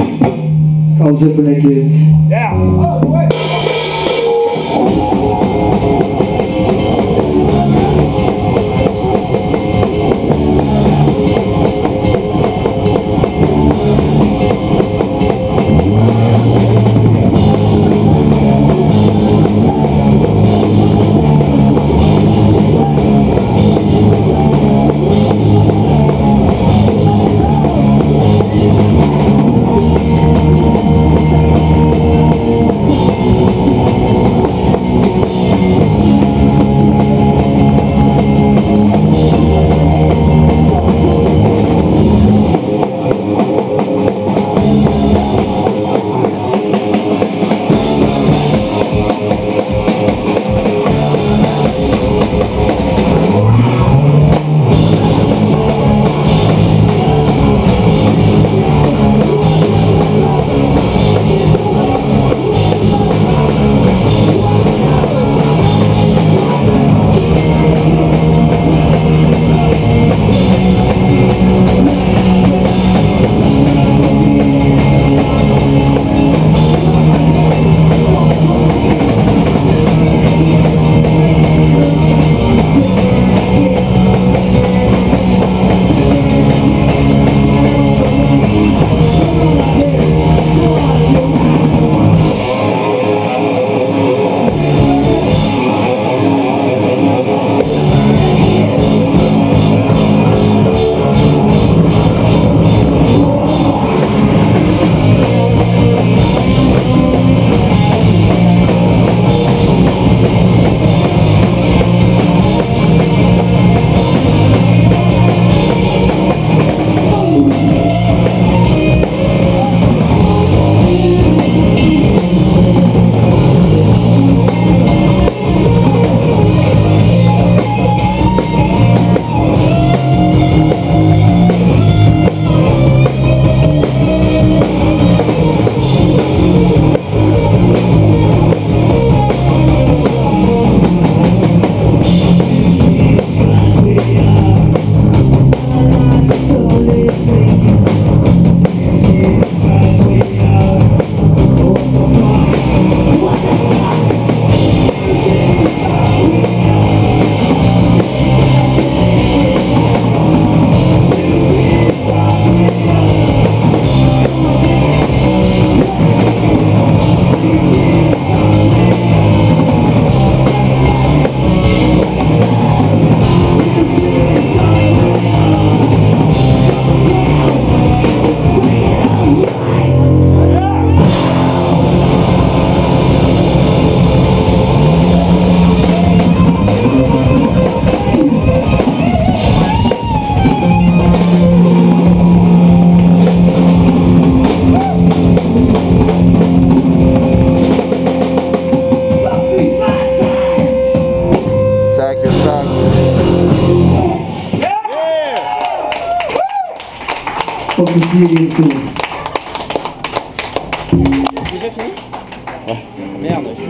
How's it, naked. Yeah. Oh, Too. Merde.